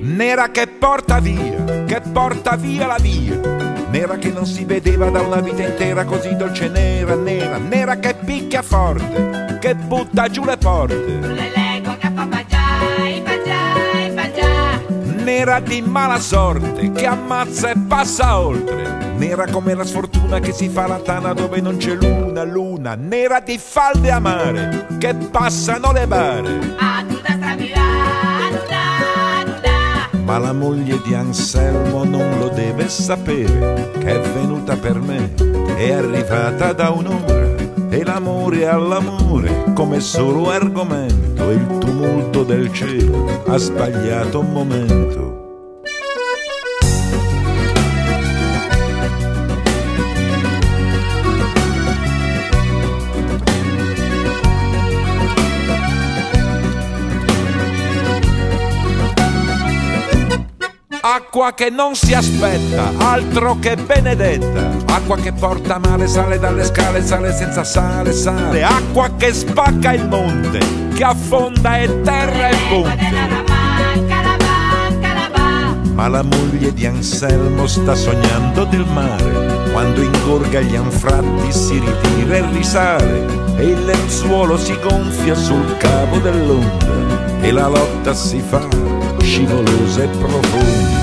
Nera che porta via, che porta via la via. Nera che non si vedeva da una vita intera così dolce nera, nera, nera che picchia forte, che butta giù le porte. Nera di mala sorte, che ammazza e passa oltre. Nera come la sfortuna che si fa la tana dove non c'è luna, luna. Nera di falde amare, che passano le bare. A tutta nuda. Ma la moglie di Anselmo non lo deve sapere che è venuta per me, è arrivata da un'ora e l'amore all'amore come solo argomento il del cielo ha sbagliato un momento. Acqua che non si aspetta, altro che benedetta. Acqua che porta male, sale dalle scale, sale senza sale, sale. Acqua che spacca il monte, che affonda e terra e ponte. Ma la moglie di Anselmo sta sognando del mare. Quando ingorga gli anfratti si ritira e risale. E il lenzuolo si gonfia sul cavo dell'onda. E la lotta si fa scivolosa e profonda.